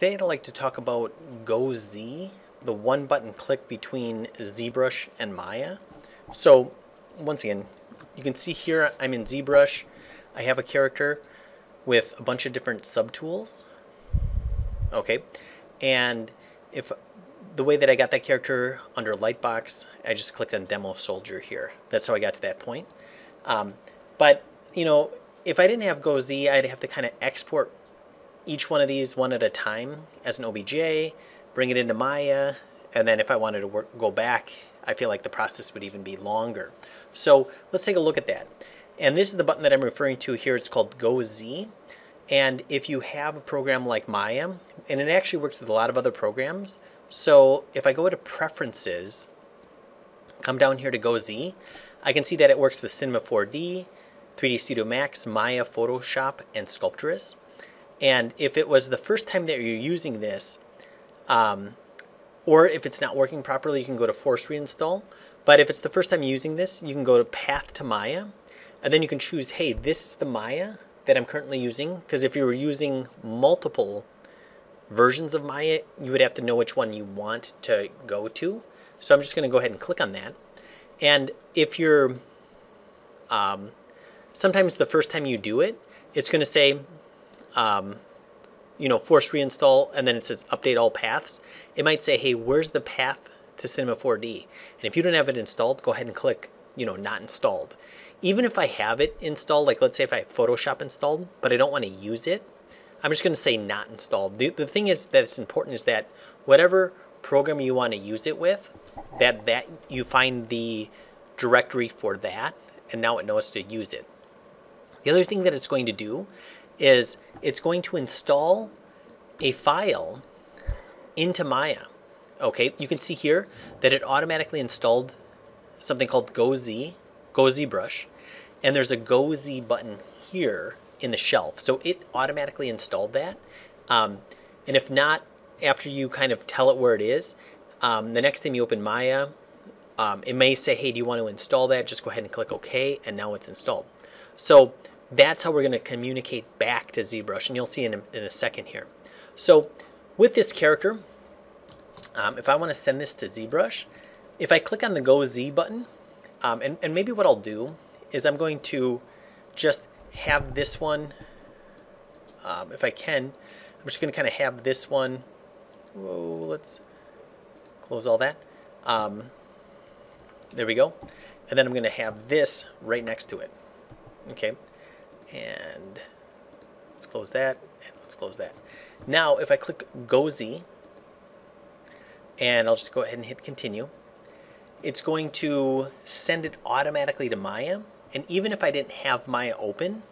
Today I'd like to talk about GoZ, the one button click between ZBrush and Maya. So once again, you can see here I'm in ZBrush. I have a character with a bunch of different subtools. Okay, and if the way that I got that character under Lightbox, I just clicked on Demo Soldier here. That's how I got to that point. Um, but, you know, if I didn't have GoZ, I'd have to kind of export each one of these one at a time as an OBJ, bring it into Maya, and then if I wanted to work, go back, I feel like the process would even be longer. So let's take a look at that. And this is the button that I'm referring to here. It's called Go Z. And if you have a program like Maya, and it actually works with a lot of other programs, so if I go to Preferences, come down here to Go Z, I can see that it works with Cinema 4D, 3D Studio Max, Maya, Photoshop, and Sculptris. And if it was the first time that you're using this, um, or if it's not working properly, you can go to Force Reinstall. But if it's the first time using this, you can go to Path to Maya, and then you can choose, hey, this is the Maya that I'm currently using. Because if you were using multiple versions of Maya, you would have to know which one you want to go to. So I'm just going to go ahead and click on that. And if you're, um, sometimes the first time you do it, it's going to say, um, you know, force reinstall, and then it says update all paths. It might say, hey, where's the path to Cinema 4D? And if you don't have it installed, go ahead and click, you know, not installed. Even if I have it installed, like let's say if I have Photoshop installed, but I don't want to use it, I'm just going to say not installed. The, the thing is that's important is that whatever program you want to use it with, that that you find the directory for that, and now it knows to use it. The other thing that it's going to do is it's going to install a file into Maya. Okay, you can see here that it automatically installed something called GoZ, GoZBrush, and there's a GoZ button here in the shelf. So it automatically installed that. Um, and if not, after you kind of tell it where it is, um, the next time you open Maya, um, it may say, hey, do you want to install that? Just go ahead and click OK, and now it's installed. So that's how we're going to communicate back to ZBrush, and you'll see in a, in a second here. So with this character, um, if I want to send this to ZBrush, if I click on the Go Z button, um, and, and maybe what I'll do is I'm going to just have this one, um, if I can, I'm just going to kind of have this one, whoa, let's close all that. Um, there we go. And then I'm going to have this right next to it. Okay. And let's close that. And let's close that. Now, if I click GoZ and I'll just go ahead and hit continue, it's going to send it automatically to Maya. And even if I didn't have Maya open,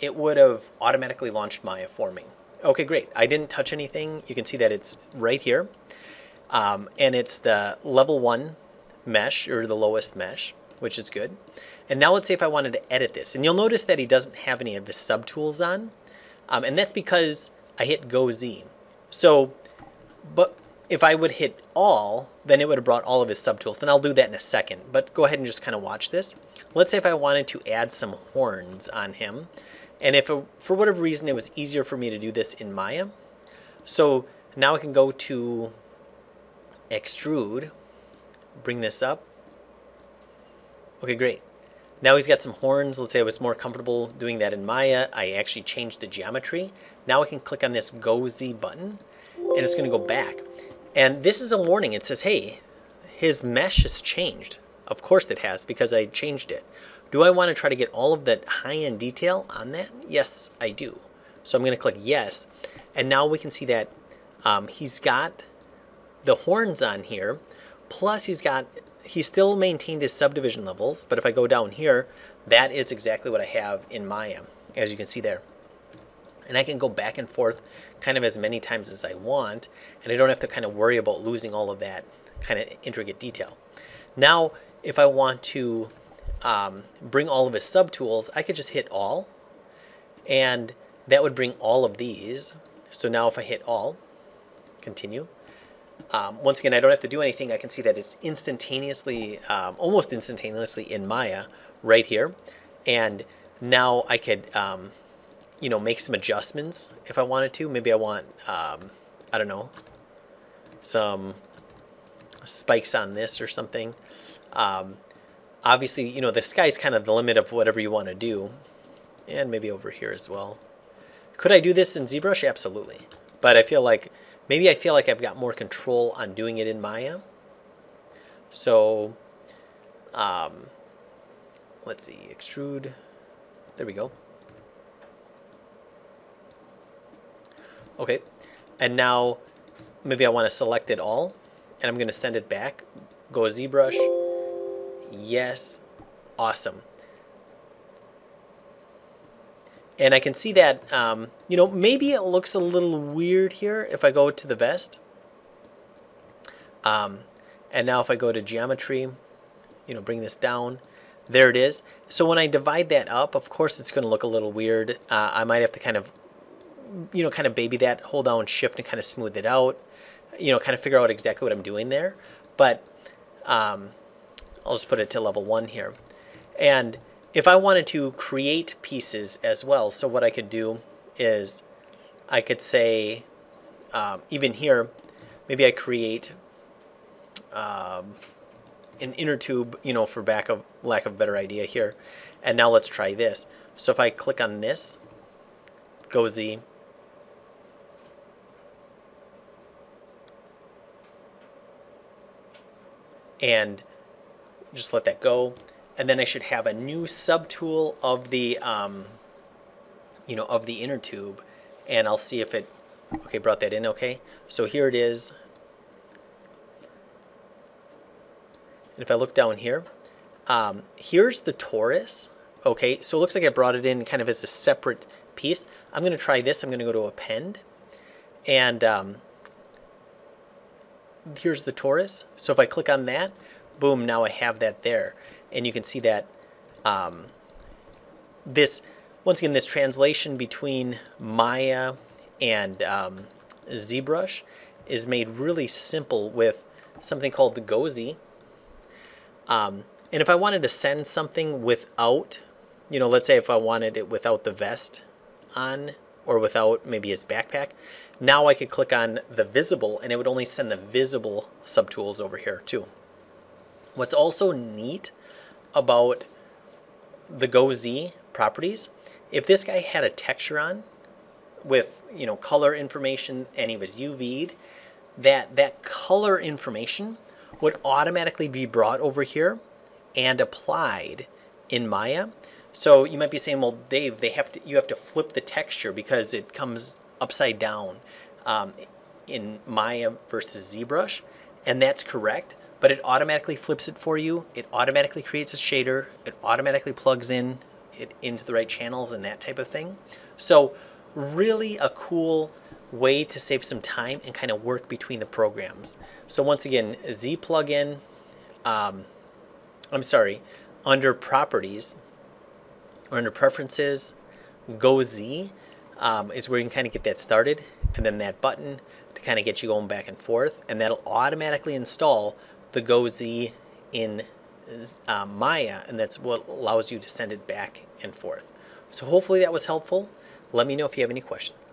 it would have automatically launched Maya for me. Okay, great. I didn't touch anything. You can see that it's right here. Um, and it's the level one mesh, or the lowest mesh, which is good. And now let's say if I wanted to edit this. And you'll notice that he doesn't have any of his subtools on. Um, and that's because I hit Go Z. So, but if I would hit all, then it would have brought all of his subtools. And I'll do that in a second. But go ahead and just kind of watch this. Let's say if I wanted to add some horns on him. And if it, for whatever reason it was easier for me to do this in Maya. So now I can go to extrude, bring this up. Okay, great. Now he's got some horns. Let's say I was more comfortable doing that in Maya. I actually changed the geometry. Now I can click on this Go Z button and it's going to go back. And this is a warning. It says, hey, his mesh has changed. Of course it has because I changed it. Do I want to try to get all of that high-end detail on that? Yes, I do. So I'm going to click yes. And now we can see that um, he's got the horns on here. Plus he's got, he still maintained his subdivision levels. But if I go down here, that is exactly what I have in Maya, as you can see there. And I can go back and forth kind of as many times as I want. And I don't have to kind of worry about losing all of that kind of intricate detail. Now, if I want to um, bring all of his subtools, I could just hit all and that would bring all of these. So now if I hit all, continue, um, once again, I don't have to do anything. I can see that it's instantaneously, um, almost instantaneously in Maya right here. And now I could, um, you know, make some adjustments if I wanted to. Maybe I want, um, I don't know, some spikes on this or something. Um, obviously, you know, the sky's kind of the limit of whatever you want to do. And maybe over here as well. Could I do this in ZBrush? Absolutely. But I feel like, maybe I feel like I've got more control on doing it in Maya. So, um, let's see, extrude, there we go. Okay, and now maybe I want to select it all, and I'm going to send it back. Go ZBrush, yes, awesome. And I can see that, um, you know, maybe it looks a little weird here if I go to the vest. Um, and now if I go to geometry, you know, bring this down, there it is. So when I divide that up, of course it's going to look a little weird. Uh, I might have to kind of, you know, kind of baby that, hold down shift and kind of smooth it out, you know, kind of figure out exactly what I'm doing there. But um, I'll just put it to level one here. And if I wanted to create pieces as well, so what I could do is I could say, um, even here, maybe I create um, an inner tube, you know, for back of lack of better idea here. And now let's try this. So if I click on this, go Z, and just let that go. And then I should have a new subtool of the, um, you know, of the inner tube. And I'll see if it, okay, brought that in okay. So here it is. And if I look down here, um, here's the torus. Okay, so it looks like I brought it in kind of as a separate piece. I'm going to try this. I'm going to go to append. And um, here's the torus. So if I click on that, boom, now I have that there. And you can see that um, this, once again, this translation between Maya and um, ZBrush is made really simple with something called the GoZ. Um, and if I wanted to send something without, you know, let's say if I wanted it without the vest on or without maybe his backpack, now I could click on the visible and it would only send the visible subtools over here too. What's also neat about the GoZ properties, if this guy had a texture on with, you know, color information and he was UV'd, that, that color information would automatically be brought over here and applied in Maya. So you might be saying, well, Dave, they have to, you have to flip the texture because it comes upside down um, in Maya versus ZBrush. And that's correct, but it automatically flips it for you. It automatically creates a shader. It automatically plugs in it into the right channels and that type of thing. So really a cool way to save some time and kind of work between the programs. So once again, Z plugin, um, I'm sorry, under properties or under preferences, go Z um, is where you can kind of get that started and then that button to kind of get you going back and forth and that'll automatically install the go Z in uh, Maya and that's what allows you to send it back and forth. So hopefully that was helpful. Let me know if you have any questions.